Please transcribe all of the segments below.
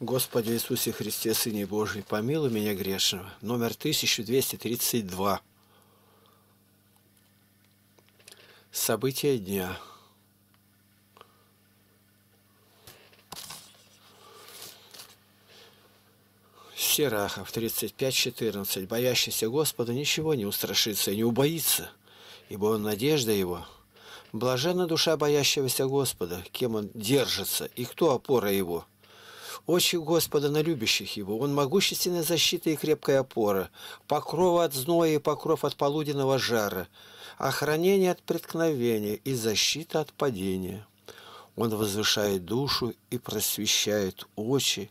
Господи Иисусе Христе, Сыне Божий, помилуй меня грешного. Номер 1232. События дня. Серахов, 35-14. Боящийся Господа ничего не устрашится и не убоится, ибо он надежда его. Блаженна душа боящегося Господа, кем он держится и кто опора его. Очи Господа на любящих его, он могущественная защита и крепкая опора, покров от зноя и покров от полуденного жара, охранение от преткновения и защита от падения. Он возвышает душу и просвещает очи,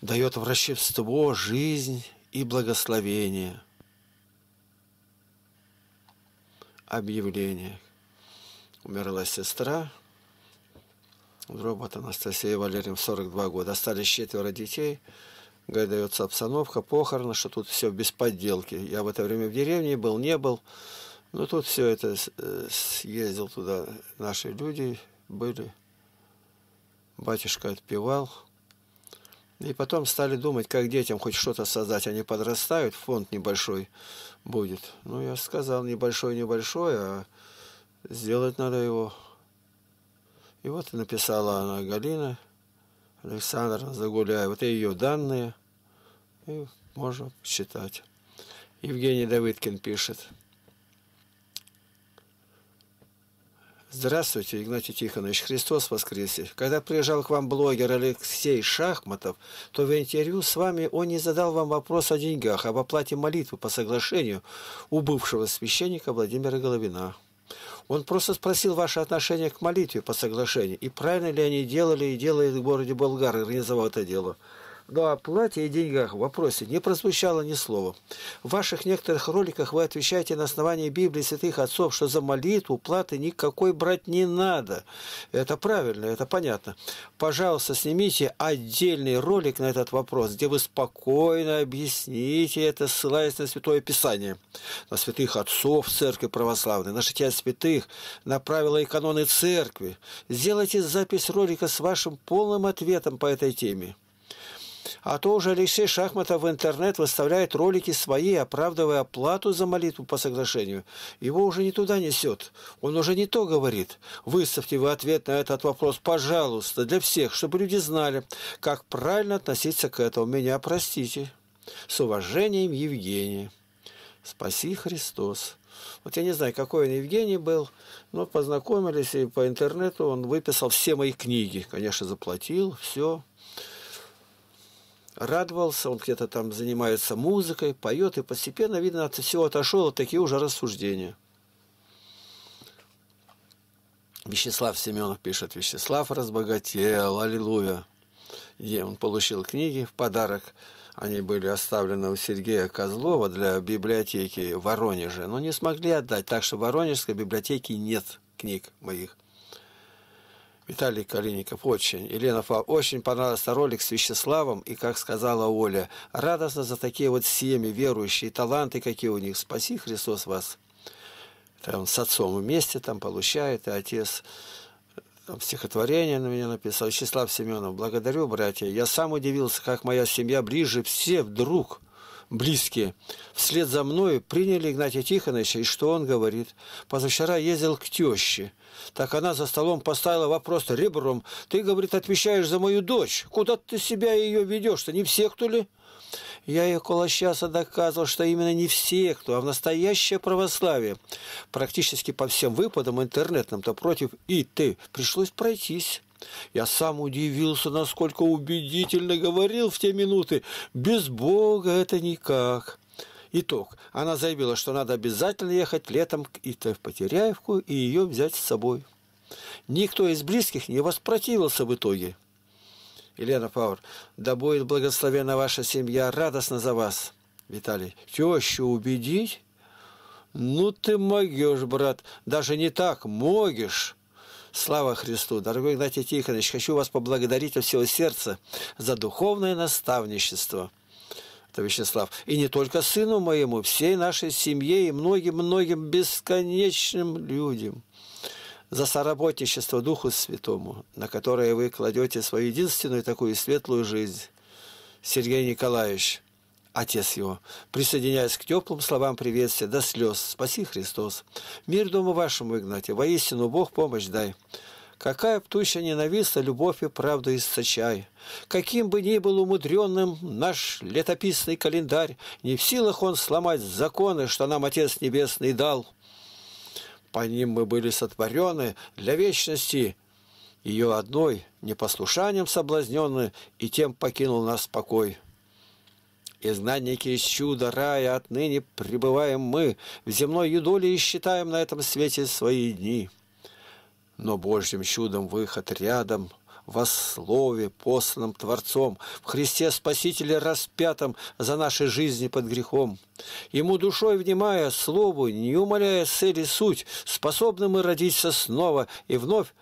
дает врачевство, жизнь и благословение. Объявление. Умерла сестра, Дробот Анастасия Валерьевна, 42 года. Остались четверо детей. Говорит, дается обстановка, похороны, что тут все без подделки. Я в это время в деревне был, не был. Но тут все это э, съездил туда. Наши люди были. Батюшка отпевал. И потом стали думать, как детям хоть что-то создать. Они подрастают, фонд небольшой будет. Ну, я сказал, небольшой-небольшой, а сделать надо его. И вот написала она Галина Александровна Загуляева. Вот ее данные. И можно читать. Евгений Давыдкин пишет. Здравствуйте, Игнатий Тихонович, Христос воскресе. Когда приезжал к вам блогер Алексей Шахматов, то в интервью с вами он не задал вам вопрос о деньгах, об оплате молитвы по соглашению у бывшего священника Владимира Головина. Он просто спросил ваше отношение к молитве по соглашению, и правильно ли они делали и делают в городе Болгар, организовал это дело. Но о плате и деньгах в вопросе не прозвучало ни слова. В ваших некоторых роликах вы отвечаете на основании Библии святых отцов, что за молитву платы никакой брать не надо. Это правильно, это понятно. Пожалуйста, снимите отдельный ролик на этот вопрос, где вы спокойно объясните это, ссылаясь на Святое Писание, на святых отцов Церкви Православной, на жития святых, на правила и каноны Церкви. Сделайте запись ролика с вашим полным ответом по этой теме. А то уже Алексей Шахматов в интернет выставляет ролики свои, оправдывая оплату за молитву по соглашению. Его уже не туда несет. Он уже не то говорит. Выставьте вы ответ на этот вопрос, пожалуйста, для всех, чтобы люди знали, как правильно относиться к этому. Меня простите. С уважением, Евгений. Спаси Христос. Вот я не знаю, какой он Евгений был, но познакомились, и по интернету он выписал все мои книги. Конечно, заплатил, все радовался, он где-то там занимается музыкой, поет, и постепенно, видно, от всего отошел, от такие уже рассуждения. Вячеслав Семенов пишет, Вячеслав разбогател, аллилуйя. И он получил книги в подарок, они были оставлены у Сергея Козлова для библиотеки в Воронеже, но не смогли отдать, так что в Воронежской библиотеке нет книг моих. Виталий Калиников, очень. Елена Фа, очень понравился ролик с Вячеславом, и, как сказала Оля, радостно за такие вот семьи, верующие, таланты какие у них. Спаси Христос вас. Он с отцом вместе там получает, и отец там, стихотворение на меня написал. Вячеслав Семенов, благодарю, братья. Я сам удивился, как моя семья ближе все вдруг близкие, вслед за мной приняли Игнатия Тихоновича, и что он говорит? Позавчера ездил к теще. Так она за столом поставила вопрос ребром. Ты, говорит, отвечаешь за мою дочь. Куда ты себя ее ведешь-то? Не все, кто ли? Я ей около часа доказывал, что именно не все, кто, а в настоящее православие. Практически по всем выпадам интернетным-то против и ты пришлось пройтись. Я сам удивился, насколько убедительно говорил в те минуты. Без Бога это никак. Итог. Она заявила, что надо обязательно ехать летом и в Потеряевку и ее взять с собой. Никто из близких не воспротивился в итоге. Елена Пауэр, да будет благословена ваша семья, радостно за вас. Виталий, тещу убедить? Ну ты могешь, брат, даже не так, могешь. Слава Христу! Дорогой Игнатий Тихонович, хочу вас поблагодарить от всего сердца за духовное наставничество. Это Вячеслав. И не только сыну моему, всей нашей семье и многим-многим бесконечным людям. за соработничество Духу Святому, на которое вы кладете свою единственную такую светлую жизнь. Сергей Николаевич, отец его, присоединяясь к теплым словам приветствия до слез, спаси Христос. Мир дому вашему, Игнатий, воистину Бог помощь дай. Какая птуща ненавистна любовь и правду источай. Каким бы ни был умудренным наш летописный календарь, не в силах он сломать законы, что нам Отец Небесный дал. По ним мы были сотворены для вечности, ее одной непослушанием соблазненны, и тем покинул нас покой. Изгнанники из чуда рая отныне пребываем мы, в земной юдоле и считаем на этом свете свои дни но Божьим чудом выход рядом, во слове, посланном Творцом, в Христе Спасителе распятом за наши жизни под грехом. Ему душой внимая слову, не умоляя цели суть, способны мы родиться снова и вновь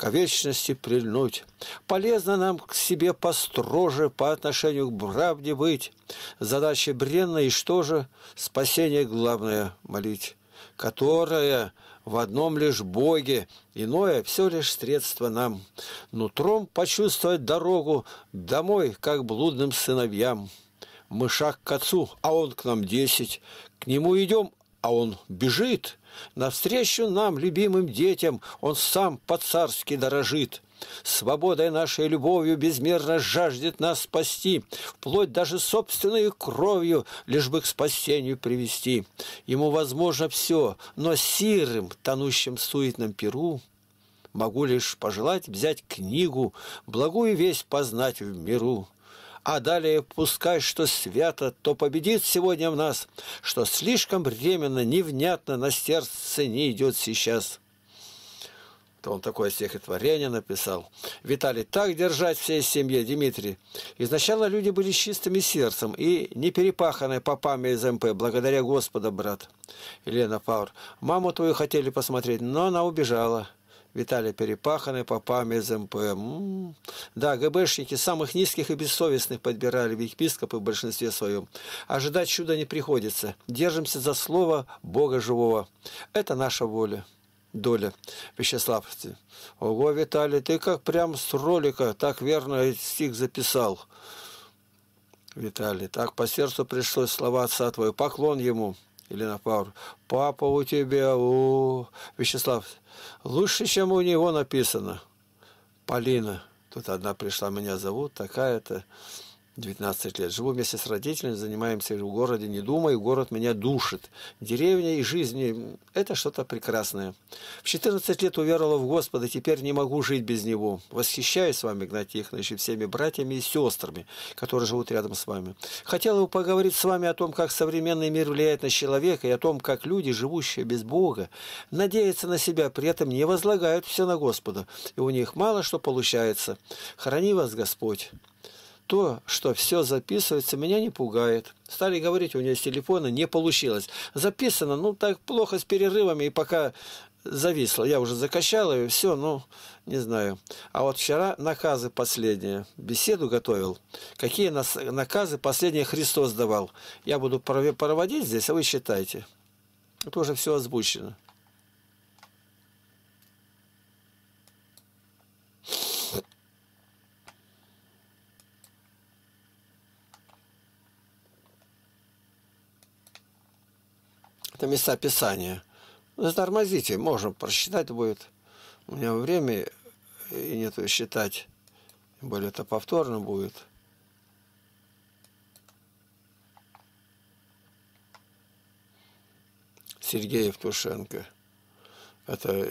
к вечности прильнуть. Полезно нам к себе построже по отношению к правде быть. Задача бренная и что же? Спасение главное молить, которое в одном лишь Боге, иное все лишь средство нам. Нутром почувствовать дорогу домой, как блудным сыновьям. Мы шаг к отцу, а он к нам десять. К нему идем, а он бежит. Навстречу нам, любимым детям, он сам по-царски дорожит. Свободой нашей любовью безмерно жаждет нас спасти, вплоть даже собственной кровью, лишь бы к спасению привести. Ему возможно все, но сирым, тонущим в суетном перу, могу лишь пожелать взять книгу, благую весть познать в миру. А далее пускай, что свято, то победит сегодня в нас, что слишком временно, невнятно на сердце не идет сейчас то он такое стихотворение написал. Виталий, так держать всей семье, Дмитрий. Изначально люди были чистыми сердцем и не перепаханные попами из МП, благодаря Господа, брат. Елена Пауэр. Маму твою хотели посмотреть, но она убежала. Виталий перепаханный попами из МП. Да, ГБшники самых низких и бессовестных подбирали в епископы в большинстве своем. Ожидать чуда не приходится. Держимся за слово Бога живого. Это наша воля доля Вячеслав. Ого, Виталий, ты как прям с ролика так верно стих записал. Виталий, так по сердцу пришлось слова отца твоего. Поклон ему. Елена Павловна, папа у тебя, у Вячеслав, лучше, чем у него написано. Полина, тут одна пришла, меня зовут, такая-то. 19 лет. Живу вместе с родителями, занимаемся в городе, не думаю, город меня душит. Деревня и жизнь – это что-то прекрасное. В 14 лет уверовала в Господа, теперь не могу жить без Него. Восхищаюсь с вами, Игнатий Тихонович, и всеми братьями и сестрами, которые живут рядом с вами. Хотела бы поговорить с вами о том, как современный мир влияет на человека, и о том, как люди, живущие без Бога, надеются на себя, при этом не возлагают все на Господа, и у них мало что получается. Храни вас Господь то, что все записывается, меня не пугает. Стали говорить, у меня с телефона не получилось. Записано, ну, так плохо с перерывами, и пока зависло. Я уже закачал и все, ну, не знаю. А вот вчера наказы последние, беседу готовил. Какие наказы последние Христос давал? Я буду проводить здесь, а вы считайте. Это уже все озвучено. Это места Писания. Затормозите, можно просчитать будет. У меня время и нету считать. Более это повторно будет. Сергей Евтушенко. Это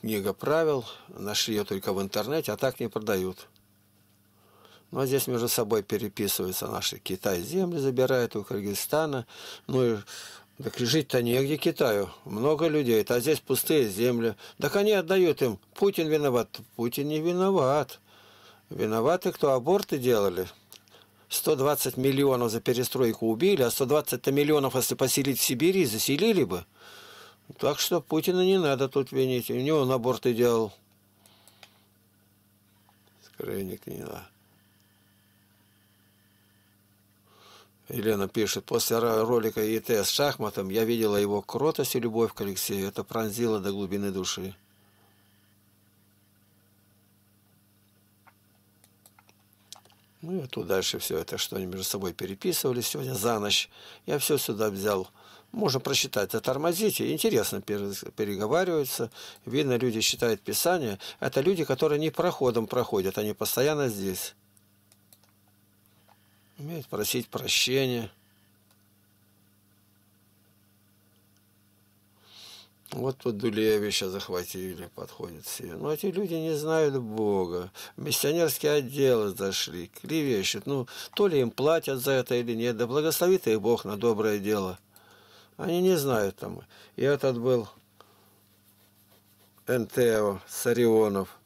книга правил. Нашли ее только в интернете, а так не продают. Ну, а здесь между собой переписываются наши Китай земли забирают у Кыргызстана. Ну и так жить-то негде Китаю. Много людей, а здесь пустые земли. Так они отдают им. Путин виноват. Путин не виноват. Виноваты, кто аборты делали. 120 миллионов за перестройку убили, а 120 миллионов, если поселить в Сибири, заселили бы. Так что Путина не надо тут винить. У него он аборты делал. Скройник не надо. Елена пишет, после ролика ИТ с шахматом я видела его кротость и любовь к Алексею. Это пронзило до глубины души. Ну и тут дальше все это, что они между собой переписывали. Сегодня за ночь я все сюда взял. Можно прочитать, затормозите. Интересно переговариваются. Видно, люди считают Писание. Это люди, которые не проходом проходят, а они постоянно здесь. Умеют просить прощения. Вот тут Дулевича захватили, подходят все. Но эти люди не знают Бога. В миссионерские отделы зашли, клевещут. Ну, то ли им платят за это или нет. Да благословит их Бог на доброе дело. Они не знают там. И этот был НТО, Сарионов,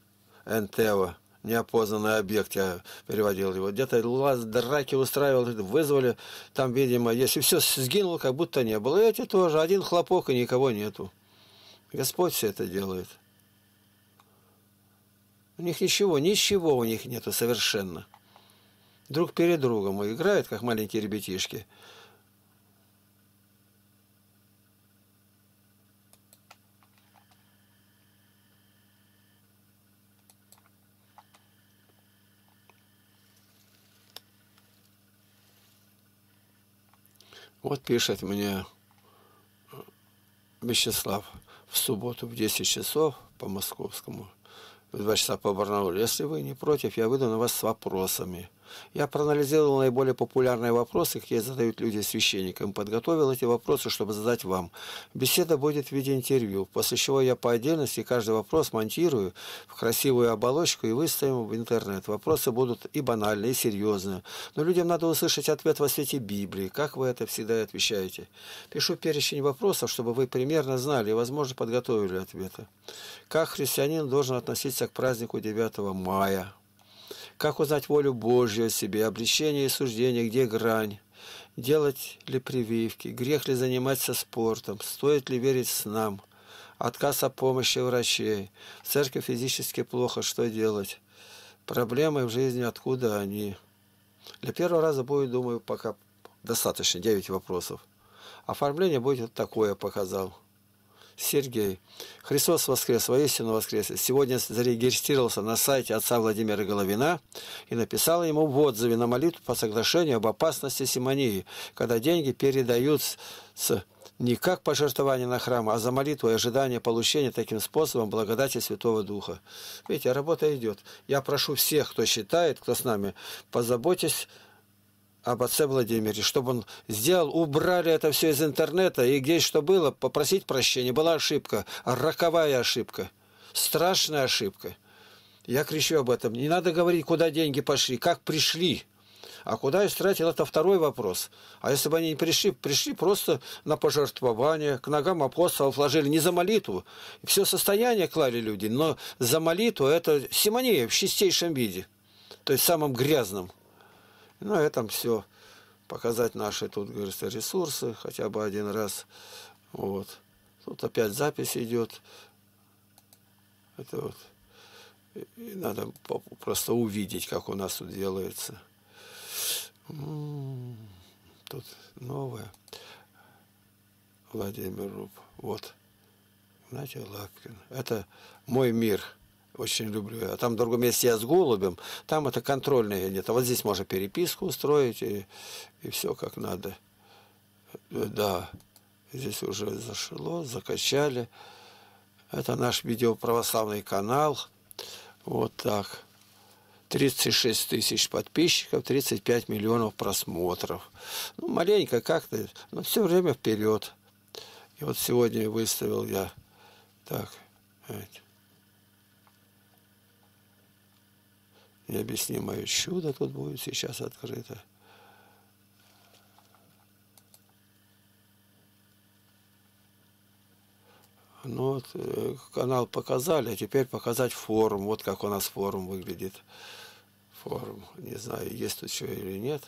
НТО, неопознанный объект, я переводил его. Где-то драки устраивал, вызвали, там, видимо, если все сгинуло, как будто не было. И эти тоже, один хлопок, и никого нету. Господь все это делает. У них ничего, ничего у них нету совершенно. Друг перед другом играют, как маленькие ребятишки. Вот пишет мне Вячеслав в субботу в 10 часов по московскому, в 2 часа по Барнаулу. Если вы не против, я выйду на вас с вопросами. Я проанализировал наиболее популярные вопросы, какие задают люди священникам, подготовил эти вопросы, чтобы задать вам. Беседа будет в виде интервью, после чего я по отдельности каждый вопрос монтирую в красивую оболочку и выставим в интернет. Вопросы будут и банальные, и серьезные, но людям надо услышать ответ во свете Библии. Как вы это всегда отвечаете? Пишу перечень вопросов, чтобы вы примерно знали и, возможно, подготовили ответы. Как христианин должен относиться к празднику 9 мая? Как узнать волю Божью о себе, обличение и суждение, где грань? Делать ли прививки? Грех ли заниматься спортом? Стоит ли верить снам? Отказ о помощи врачей. В церкви физически плохо, что делать? Проблемы в жизни, откуда они? Для первого раза будет, думаю, пока достаточно, 9 вопросов. Оформление будет такое, показал. Сергей. Христос воскрес, воистину воскрес. Сегодня зарегистрировался на сайте отца Владимира Головина и написал ему в отзыве на молитву по соглашению об опасности симонии, когда деньги передаются не как пожертвование на храм, а за молитву и ожидание получения таким способом благодати Святого Духа. Видите, работа идет. Я прошу всех, кто считает, кто с нами, позаботьтесь об отце Владимире, чтобы он сделал, убрали это все из интернета, и где что было, попросить прощения. Была ошибка, роковая ошибка, страшная ошибка. Я кричу об этом. Не надо говорить, куда деньги пошли, как пришли. А куда истратил, это второй вопрос. А если бы они не пришли, пришли просто на пожертвование, к ногам апостолов вложили не за молитву. Все состояние клали люди, но за молитву это симония в чистейшем виде. То есть самым грязным. На этом все. Показать наши тут, говорится, ресурсы хотя бы один раз. Вот. Тут опять запись идет. Это вот. И надо просто увидеть, как у нас тут делается. М-м-м. Тут новое. Владимир Руб. Вот. Знаете, Лапкин. Это мой мир очень люблю. А там в другом месте я с голубем, там это контрольное нет. А вот здесь можно переписку устроить и, и все как надо. Да, здесь уже зашло, закачали. Это наш видеоправославный канал. Вот так. 36 тысяч подписчиков, 35 миллионов просмотров. Ну, маленько как-то, но все время вперед. И вот сегодня выставил я так. Необъяснимое чудо тут будет сейчас открыто. Ну вот, э, канал показали, а теперь показать форум. Вот как у нас форум выглядит. Форум. Не знаю, есть тут что или нет.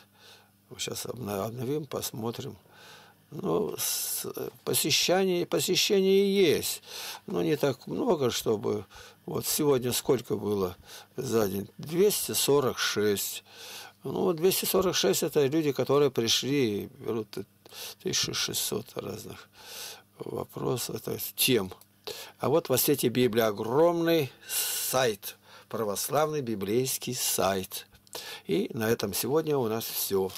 Сейчас обновим, посмотрим. Ну, посещение, посещение есть, но не так много, чтобы... Вот сегодня сколько было за день? 246. Ну, 246 это люди, которые пришли и берут 1600 разных вопросов, это тем. А вот в Осете Библии огромный сайт, православный библейский сайт – И на этом сегодня у нас все.